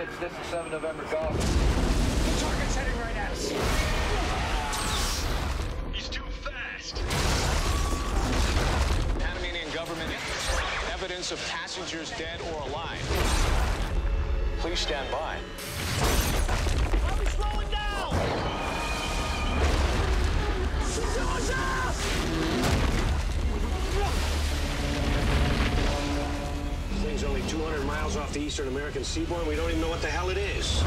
11 November Golf. The target's heading right at us. He's too fast. Panamanian government evidence of passengers dead or alive. Please stand by. Thing's only 200 miles off the eastern American seaboard. We don't even know what the hell it is.